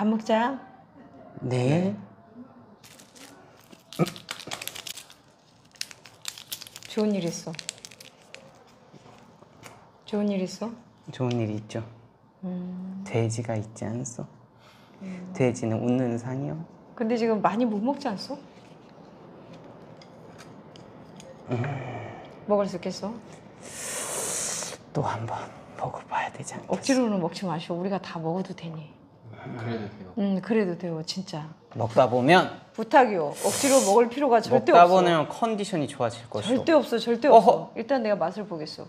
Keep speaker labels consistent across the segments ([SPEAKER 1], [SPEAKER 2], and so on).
[SPEAKER 1] 밥 먹자.
[SPEAKER 2] 네.
[SPEAKER 1] 좋은 일 있어. 좋은 일 있어?
[SPEAKER 2] 좋은 일이 있죠. 돼지가 있지 않소? 돼지는 웃는 상이요.
[SPEAKER 1] 근데 지금 많이 못 먹지 않소? 먹을 수 있겠어?
[SPEAKER 2] 또 한번 먹어봐야 되지 않겠어?
[SPEAKER 1] 억지로는 먹지 마시오. 우리가 다 먹어도 되니.
[SPEAKER 3] 그래도 돼요.
[SPEAKER 1] 음, 그래도 돼요, 진짜.
[SPEAKER 2] 먹다 보면
[SPEAKER 1] 부탁이요. 억지로 먹을 필요가 절대
[SPEAKER 2] 먹다
[SPEAKER 1] 없어.
[SPEAKER 2] 보면 컨디션이 좋아질 것이오.
[SPEAKER 1] 절대 없어, 절대 없어.
[SPEAKER 2] 어허.
[SPEAKER 1] 일단 내가 맛을 보겠어.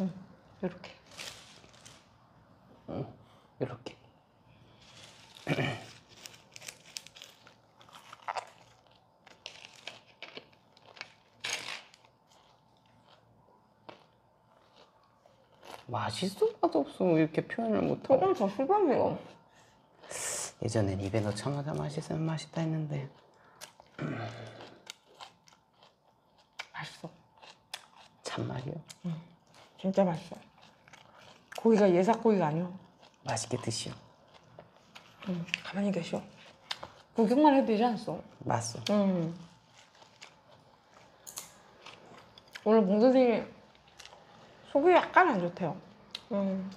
[SPEAKER 1] 응, 이렇게.
[SPEAKER 2] 이렇게. 맛있어 맛없어 이렇게 표현을 못하고
[SPEAKER 1] 조금 더 수박이요.
[SPEAKER 2] 예전엔 입에 넣자마자 맛있으면 맛있다 했는데
[SPEAKER 1] 맛있어.
[SPEAKER 2] 참말이요
[SPEAKER 1] 진짜 맛있어. 고기가 예삭 고기가 아니야.
[SPEAKER 2] 맛있게 드시오
[SPEAKER 1] 응, 가만히 계셔. 구경만 해도 되지 않소?
[SPEAKER 2] 맛있어
[SPEAKER 1] 응. 오늘 봉 선생님 속이 약간 안 좋대요. 응.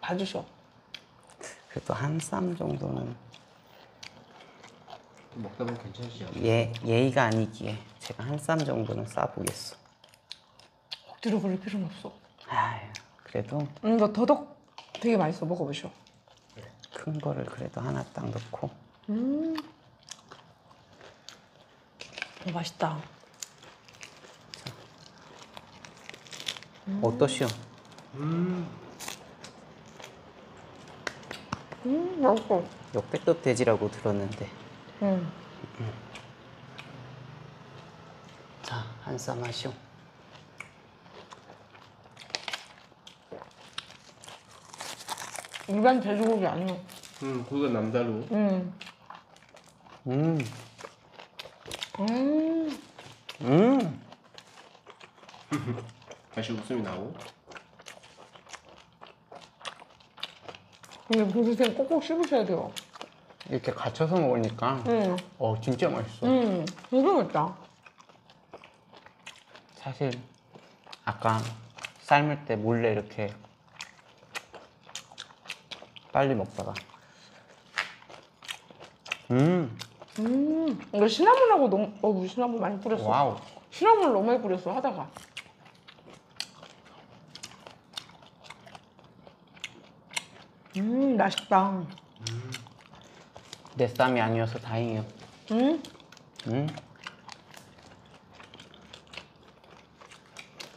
[SPEAKER 1] 봐주셔.
[SPEAKER 2] 그래도 한 쌈 정도는
[SPEAKER 3] 먹다 보면 괜찮으시지 않아요?
[SPEAKER 2] 예, 예의가 아니기에 제가 한 쌈 정도는 싸보겠어
[SPEAKER 1] 억지로 그럴 필요는 없어.
[SPEAKER 2] 아유 그래도
[SPEAKER 1] 음, 이거 더덕 되게 맛있어. 먹어보셔.
[SPEAKER 2] 큰 거를 그래도 하나 딱 넣고
[SPEAKER 1] 음. 어, 맛있다.
[SPEAKER 2] 어떠시오?
[SPEAKER 1] 음, 맛있어.
[SPEAKER 2] 역대급 돼지라고 들었는데
[SPEAKER 1] 음.
[SPEAKER 2] 자 한쌈 하시오
[SPEAKER 1] 일반 돼지고기 아니야.
[SPEAKER 3] 음, 그거 남다르고.
[SPEAKER 1] 음.
[SPEAKER 2] 음,
[SPEAKER 1] 음.
[SPEAKER 2] 음.
[SPEAKER 3] 다시 웃음이 나오고.
[SPEAKER 1] 근데 봉 선생님 꼭꼭 씹으셔야 돼요.
[SPEAKER 2] 이렇게 갇혀서 먹으니까
[SPEAKER 1] 음.
[SPEAKER 2] 어 진짜 맛있어
[SPEAKER 1] 음. 되게 맛있다.
[SPEAKER 2] 사실 아까 삶을 때 몰래 이렇게 빨리 먹다가 음
[SPEAKER 1] 음. 이거 시나몬하고 너무, 어, 시나몬 많이 뿌렸어.
[SPEAKER 2] 와우
[SPEAKER 1] 시나몬 너무 많이 뿌렸어, 하다가. 음, 맛있다.
[SPEAKER 2] 내 쌈이 아니어서 다행이요
[SPEAKER 1] 음.
[SPEAKER 2] 음.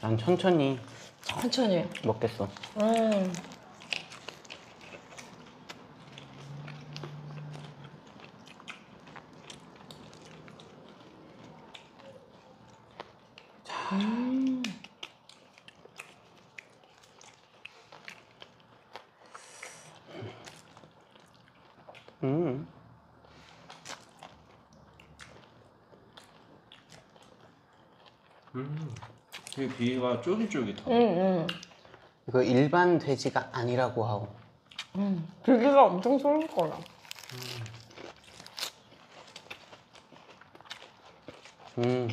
[SPEAKER 2] 난 천천히
[SPEAKER 1] 천천히.
[SPEAKER 2] 먹겠어
[SPEAKER 1] 음.
[SPEAKER 2] 음.
[SPEAKER 3] 비위가 쫄깃쫄깃하고.
[SPEAKER 1] 음, 음.
[SPEAKER 2] 이거 일반 돼지가 아니라고 하고
[SPEAKER 1] 음. 비계가 엄청 쏠 거라.
[SPEAKER 2] 음.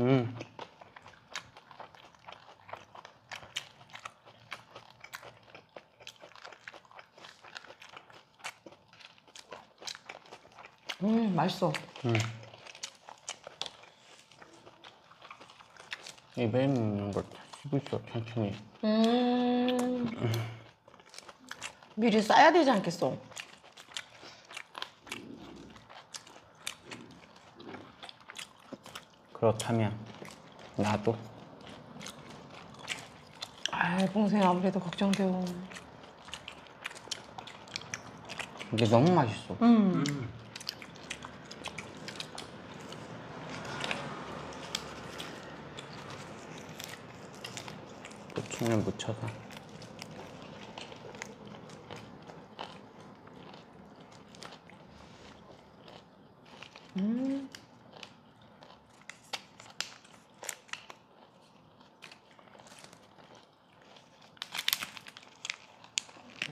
[SPEAKER 2] 음.
[SPEAKER 1] 음, 맛있어.
[SPEAKER 2] 입에 있는 걸 씹을 수 없어 천천히
[SPEAKER 1] 음. 미리 싸야 되지 않겠어?
[SPEAKER 2] 그렇다면 나도
[SPEAKER 1] 아, 동생 아무래도 걱정돼요.
[SPEAKER 2] 이게 너무 맛있어
[SPEAKER 1] 음.
[SPEAKER 2] 고 층을 묻혀서
[SPEAKER 1] 음.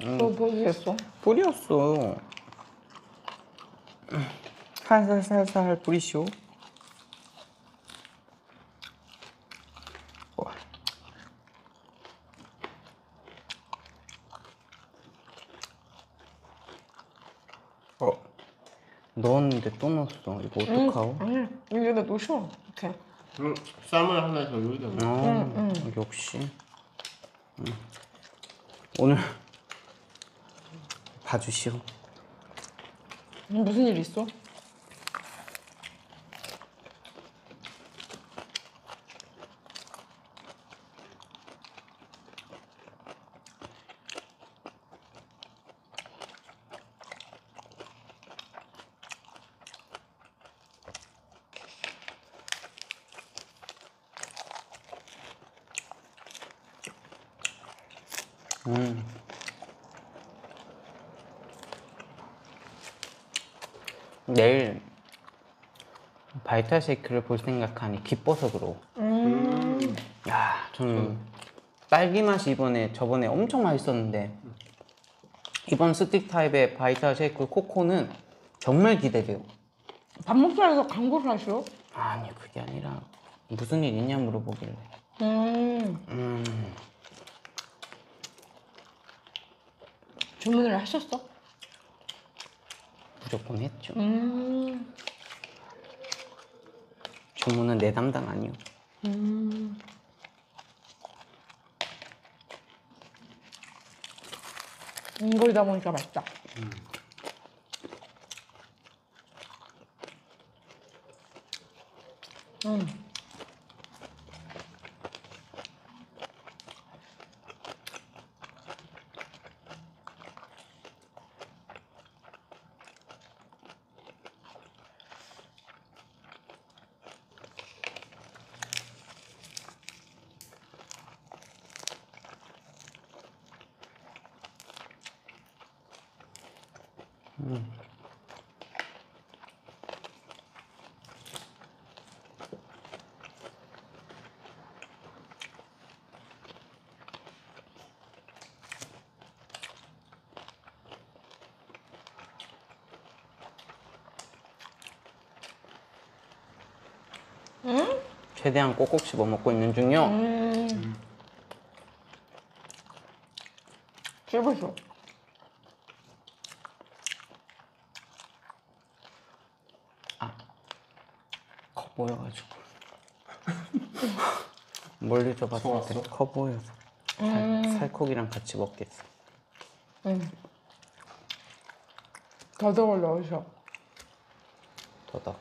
[SPEAKER 1] 뭐 너 뭐였어?
[SPEAKER 2] 뿌리였어. 살살살살 뿌리쇼. 또 넣었어. 이거 어떡하오?
[SPEAKER 1] 아니 여기다 놓으셔 이렇게
[SPEAKER 3] 응, 쌈을 하나 더 여기다 넣어.
[SPEAKER 2] 어, 역시. 음. 오늘 봐주시오.
[SPEAKER 1] 음, 무슨 일 있어?
[SPEAKER 2] 음. 내일 바이탈 쉐이크를 볼 생각하니 기뻐서 그러고.
[SPEAKER 1] 음.
[SPEAKER 2] 야, 저는 딸기 맛이 이번에 저번에 엄청 맛있었는데 이번 스틱 타입의 바이탈 쉐이크 코코는 정말 기대돼요.
[SPEAKER 1] 밥 먹자에서 광고를 하셔?
[SPEAKER 2] 아니 그게 아니라 무슨 일 있냐 물어보길래.
[SPEAKER 1] 음.
[SPEAKER 2] 음,
[SPEAKER 1] 주문을 하셨어?
[SPEAKER 2] 무조건 했죠.
[SPEAKER 1] 음.
[SPEAKER 2] 주문은 내 담당 아니요.
[SPEAKER 1] 음. 이거이다 보니까 맛있다. 음.
[SPEAKER 2] 최대한 꼭꼭 씹어 먹고 있는 중이요.
[SPEAKER 1] 음. 씹으셔.
[SPEAKER 2] 커 보여가지고 멀리서 봤을 때 커 보여서 살, 살코기랑 같이 먹겠어.
[SPEAKER 1] 음. 더덕을 넣으셔.
[SPEAKER 2] 더덕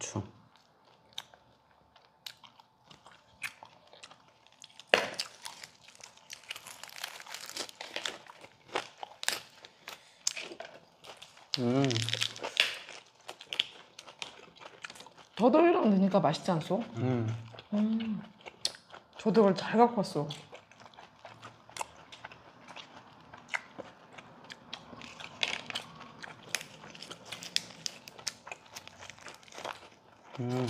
[SPEAKER 2] 고추 음
[SPEAKER 1] 더덕이랑 넣으니까 맛있지 않소?
[SPEAKER 2] 음.
[SPEAKER 1] 더덕을 잘 갖고 왔어.
[SPEAKER 2] 음.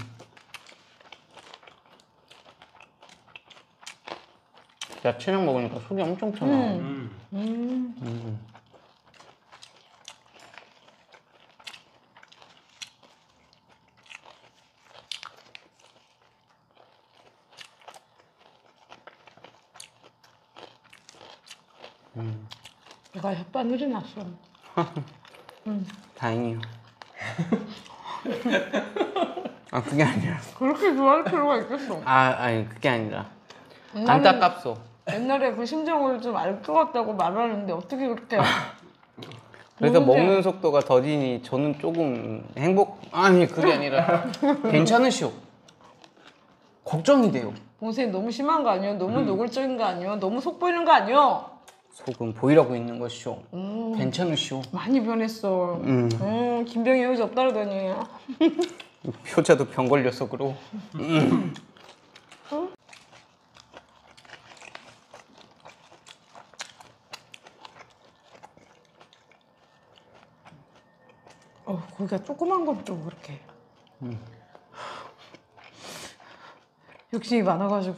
[SPEAKER 2] 야채랑 먹으니까 속이 엄청 편하.
[SPEAKER 3] 음.
[SPEAKER 1] 음.
[SPEAKER 2] 음.
[SPEAKER 1] 내가 혓바 늘이 났어.
[SPEAKER 2] 다행이요. 아 그게 아니라.
[SPEAKER 1] 그렇게 좋아할 필요가 있겠어.
[SPEAKER 2] 아 아니 그게 아니라. 안타깝소.
[SPEAKER 1] 옛날에 그 심정을 좀 알 것 같다고 말하는데 어떻게 그렇게
[SPEAKER 2] 그래서
[SPEAKER 1] 뭔데?
[SPEAKER 2] 먹는 속도가 더디니 저는 조금 행복 아니 그게 아니라 괜찮으시오. 걱정이 돼요.
[SPEAKER 1] 봉쇄 너무 심한 거 아니야?
[SPEAKER 2] 음.
[SPEAKER 1] 너무 노골적인 거 아니야? 너무 속 보이는 거 아니야?
[SPEAKER 2] 속은 보이라고 있는 것이오.
[SPEAKER 1] 음.
[SPEAKER 2] 괜찮으시오.
[SPEAKER 1] 많이 변했어.
[SPEAKER 2] 음.
[SPEAKER 1] 음, 김병희 여기 없다 그러더니
[SPEAKER 2] 표자도 병 걸려서 그러.
[SPEAKER 1] 어, 고기가 조그만 건좀 그렇게. 욕심이 많아가지고.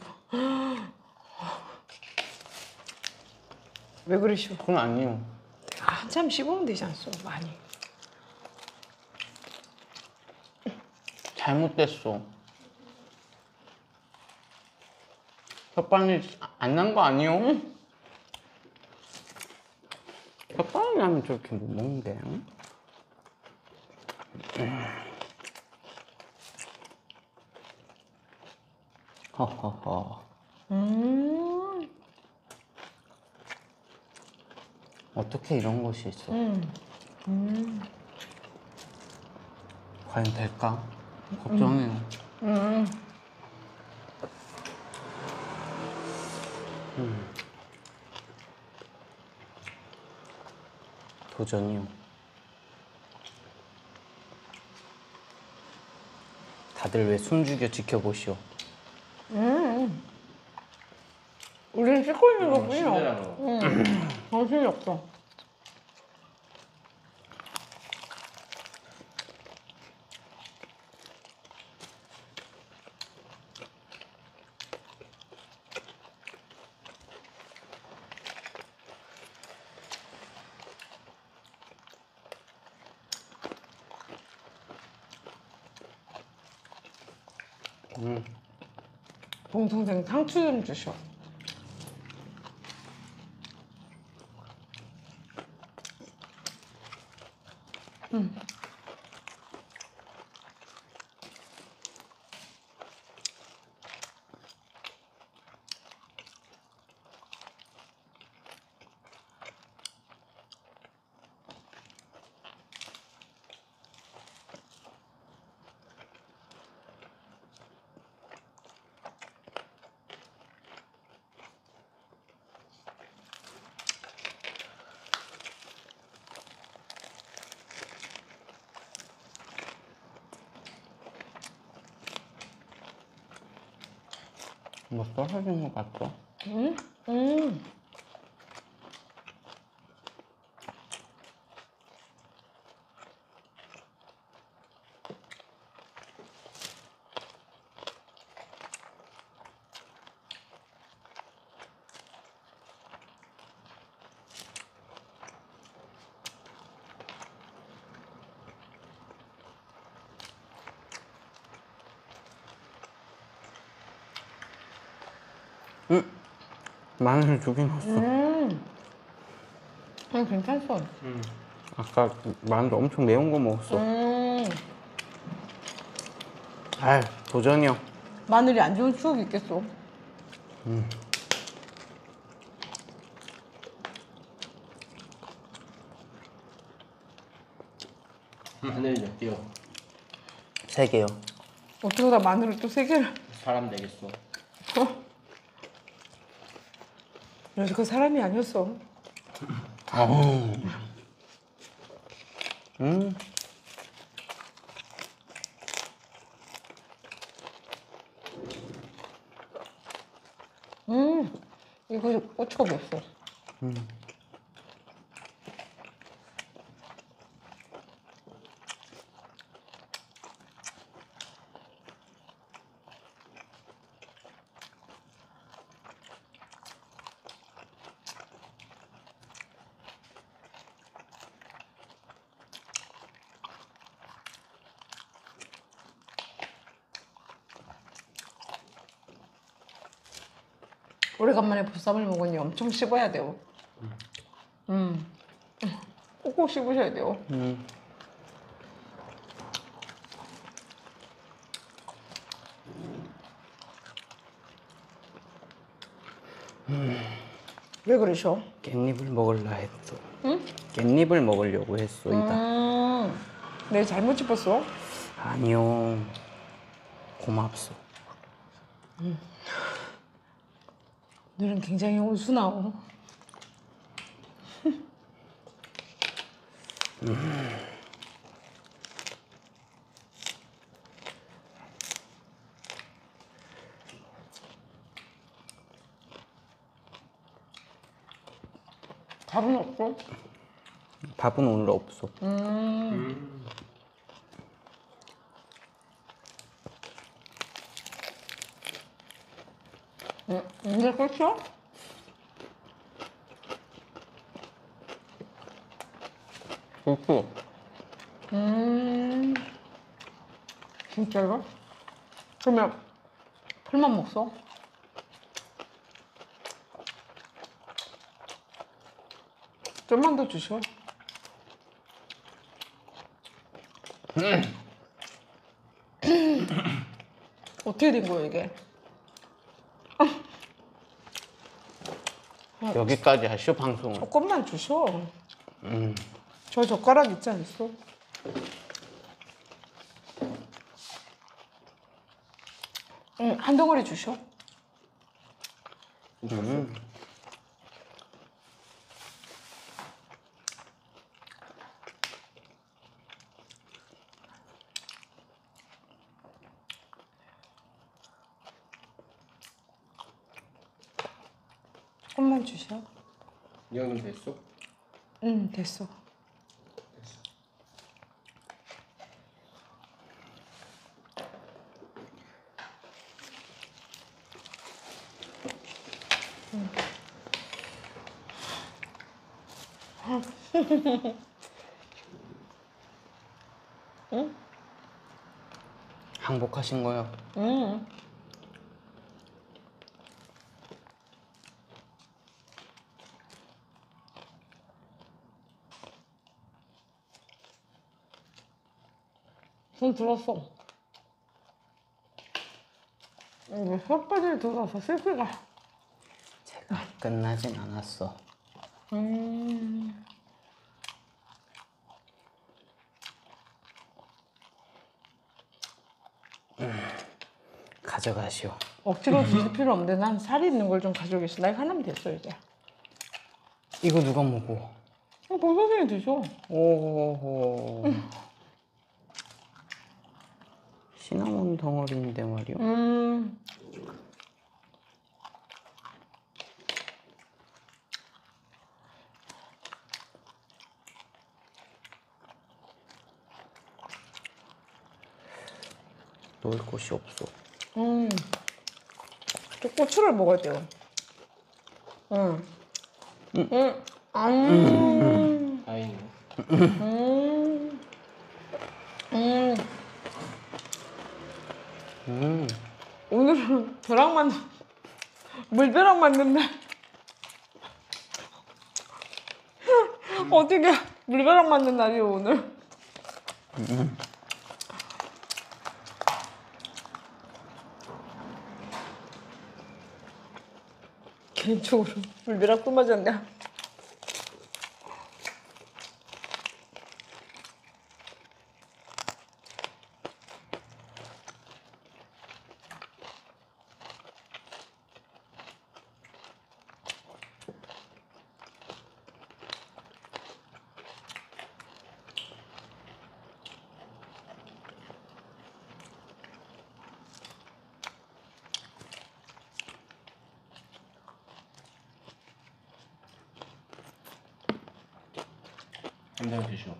[SPEAKER 1] 왜 그러시오?
[SPEAKER 2] 그건 아니요.
[SPEAKER 1] 아, 한참 씹으면 되지 않소? 많이.
[SPEAKER 2] 잘못됐어. 혓바늘 안난 거 아니요? 혓바늘 나면 저렇게 못 먹는데. 응? 허허허.
[SPEAKER 1] 음,
[SPEAKER 2] 어떻게 이런 것이 있어?
[SPEAKER 1] 음,
[SPEAKER 2] 과연 될까? 걱정해요.
[SPEAKER 1] 음.
[SPEAKER 2] 도전이요. 다들 왜 숨죽여 지켜보시오?
[SPEAKER 1] 음. 우리는 찍고 있는
[SPEAKER 3] 어,
[SPEAKER 1] 거군요.
[SPEAKER 3] 신기하다.
[SPEAKER 1] 응. 정신이 없어. 동동생 상추 좀 주셔.
[SPEAKER 2] 뭐 떨어진 거 같죠?
[SPEAKER 1] 응? 응.
[SPEAKER 2] 마늘 두개 넣었어.
[SPEAKER 1] 음. 아, 괜찮소.
[SPEAKER 3] 음.
[SPEAKER 2] 아까 마늘 엄청 매운 거 먹었어.
[SPEAKER 1] 음.
[SPEAKER 2] 아, 도전이요.
[SPEAKER 1] 마늘이 안 좋은 추억이 있겠어.
[SPEAKER 3] 마늘 몇 개요?
[SPEAKER 2] 세 개요.
[SPEAKER 1] 어쩌다 마늘을 또 세 개를.
[SPEAKER 3] 사람 되겠어.
[SPEAKER 1] 그 래서 그 사람이 아니었어.
[SPEAKER 2] 음,
[SPEAKER 1] 음. 이거 고추가 없어. 오래간만에 보쌈을 먹으니 엄청 씹어야 돼요. 음. 꼭꼭 씹으셔야 돼요.
[SPEAKER 2] 음.
[SPEAKER 1] 왜 그러셔?
[SPEAKER 2] 깻잎을 먹을라 했어.
[SPEAKER 1] 응?
[SPEAKER 2] 깻잎을 먹으려고 했소이다.
[SPEAKER 1] 음. 내 잘못 짚었어?
[SPEAKER 2] 아니요. 고맙소.
[SPEAKER 1] 너는 굉장히 온순하오. 밥은 없고?
[SPEAKER 2] 밥은 오늘 없어.
[SPEAKER 1] 음. 이제 끝이야?
[SPEAKER 2] 그렇고
[SPEAKER 1] 음. 진짜로? 그러면 풀만 먹어? 좀만 더 주셔. 어떻게 된 거야 이게?
[SPEAKER 2] 여기까지 하시오 방송을.
[SPEAKER 1] 조금만 주셔.
[SPEAKER 2] 음.
[SPEAKER 1] 저 젓가락 있지 않았어? 응, 한 덩어리 주셔.
[SPEAKER 2] 음.
[SPEAKER 1] 조금만 주셔.
[SPEAKER 3] 이 정도 됐어?
[SPEAKER 1] 응, 됐어.
[SPEAKER 2] 항복하신 거요.
[SPEAKER 1] 응. 손 들었어. 이게 혓바늘 들어서 슬피가.
[SPEAKER 2] 제가 끝나진 않았어.
[SPEAKER 1] 음.
[SPEAKER 2] 가져가시오.
[SPEAKER 1] 억지로 드실 필요 없는데 난 살이 있는 걸 좀 가져오겠어. 나 이거 하나면 됐어 이제.
[SPEAKER 2] 이거 누가 먹어?
[SPEAKER 1] 어, 버섯이 드셔.
[SPEAKER 2] 오호호. 시나몬 덩어리인데 말이요.
[SPEAKER 1] 음.
[SPEAKER 2] 놓을 곳이 없어.
[SPEAKER 1] 음. 또 고추를 먹어야 돼요. 응. 응. 음. 음.
[SPEAKER 3] 다행이네.
[SPEAKER 1] 음. 음.
[SPEAKER 2] 음.
[SPEAKER 1] 맞는 물벼락 맞는 날. 어떻게 물벼락 맞는 날이에요 오늘? 개인적으로 물벼락 또 맞았네.
[SPEAKER 3] 한장 드시오.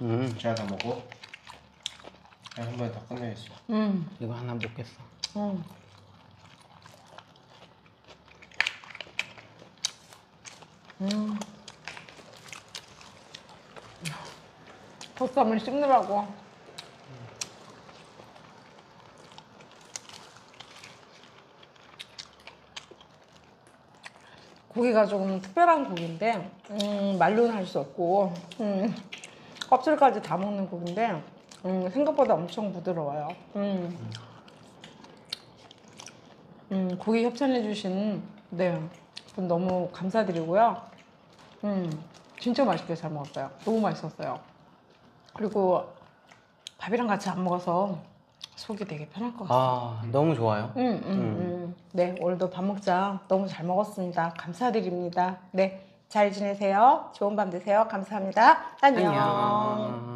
[SPEAKER 2] 음.
[SPEAKER 3] 제가 다 먹어. 그냥 한 번에 다 끝내겠어.
[SPEAKER 1] 음.
[SPEAKER 2] 이거 하나 먹겠어.
[SPEAKER 1] 음. 음. 보쌈을 씹느라고. 고기가 조금 특별한 고기인데 음, 말로는 할 수 없고 음, 껍질까지 다 먹는 고기인데 음, 생각보다 엄청 부드러워요. 음. 음, 고기 협찬해주신 네, 분 너무 감사드리고요. 음, 진짜 맛있게 잘 먹었어요. 너무 맛있었어요. 그리고 밥이랑 같이 안 먹어서 속이 되게 편할 것 같아요.
[SPEAKER 2] 아, 너무 좋아요.
[SPEAKER 1] 음, 음, 음. 네, 오늘도 밥 먹자. 너무 잘 먹었습니다. 감사드립니다. 네, 잘 지내세요. 좋은 밤 되세요. 감사합니다. 안녕.
[SPEAKER 2] 안녕.